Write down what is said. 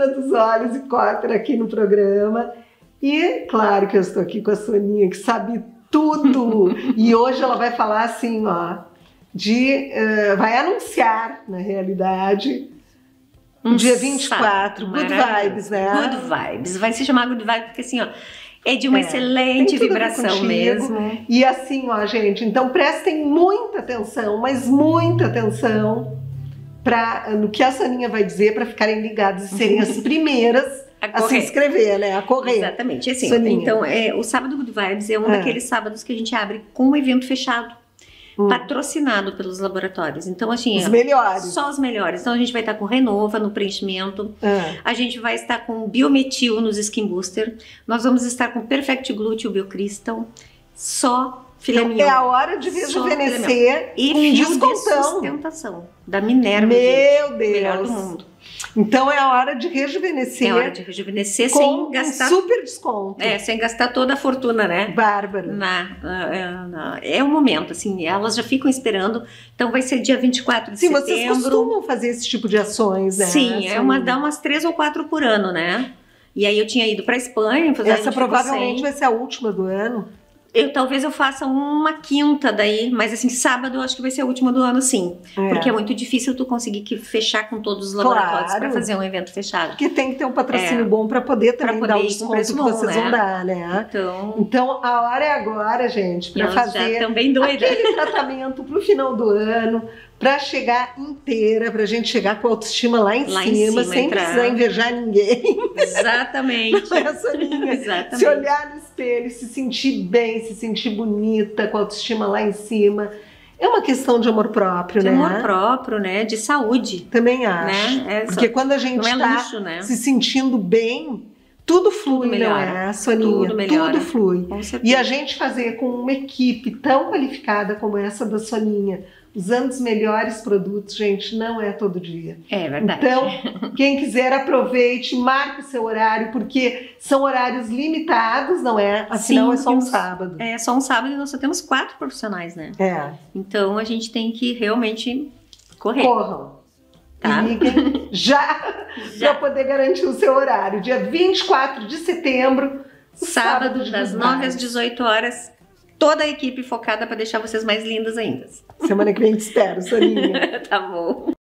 menina dos olhos e Cotter aqui no programa. E claro que eu estou aqui com a Soninha, que sabe tudo. e hoje ela vai falar assim, ó, de. Uh, vai anunciar, na realidade, um dia 24, Good Vibes, né? Good Vibes. Vai se chamar Good Vibes porque assim, ó. É de uma é, excelente vibração mesmo. E assim, ó, gente, então prestem muita atenção, mas muita atenção para no que a Saninha vai dizer para ficarem ligados e serem as primeiras a, a, se inscrever, né? A correr. Exatamente. Assim, então, é, o sábado Good Vibes é um é. daqueles sábados que a gente abre com um evento fechado. Hum. Patrocinado pelos laboratórios. Então, assim. Os melhores. Só os melhores. Então, a gente vai estar com Renova no preenchimento. É. A gente vai estar com Biometil nos Skin Booster. Nós vamos estar com Perfect Glúteo Biocrystal. Só filé então, É a hora de rejuvenescer e um fio descontão. de sustentação da Minerva. Meu gente, Deus. Melhor do mundo. Então é a hora de rejuvenescer. É hora de rejuvenescer sem gastar. super desconto. É, sem gastar toda a fortuna, né? Bárbaro. Na, na, na, é o momento, assim, elas já ficam esperando. Então vai ser dia 24 de Sim, setembro. Sim, vocês costumam fazer esse tipo de ações, né? Sim, assim. é uma, dá umas três ou quatro por ano, né? E aí eu tinha ido para Espanha fazer Essa provavelmente vai ser a última do ano. Eu talvez eu faça uma quinta daí, mas assim, sábado eu acho que vai ser a última do ano, sim. É. Porque é muito difícil tu conseguir que fechar com todos os laboratórios claro. para fazer um evento fechado. Porque tem que ter um patrocínio é. bom para poder também poder dar o desconto que vocês né? vão dar, né? Então, então a hora é agora, gente, para fazer também doida. aquele tratamento pro final do ano, para chegar inteira, para a gente chegar com a autoestima lá em, lá cima, em cima, sem entrar. precisar invejar ninguém. Exatamente. Não é. Exatamente. Se olhar no espelho, se sentir bem, se sentir bonita, com a autoestima lá em cima. É uma questão de amor próprio, de né? De amor próprio, né? De saúde. Também acho. Né? É Porque quando a gente está é né? se sentindo bem, tudo flui, tudo não é, Soninha? Tudo, melhora. tudo flui. E a gente fazer com uma equipe tão qualificada como essa da Soninha, usando os melhores produtos, gente, não é todo dia. É verdade. Então, quem quiser, aproveite, marque o seu horário, porque são horários limitados, não é? Afinal, Sim, é só um sábado. É só um sábado e nós só temos quatro profissionais, né? É. Então, a gente tem que realmente correr. Corram. Tá. Liguem já, já. para poder garantir o seu horário. Dia 24 de setembro, sábado, sábado das 9 às 18 horas toda a equipe focada para deixar vocês mais lindas ainda. Semana que vem te espero, Soninha. tá bom.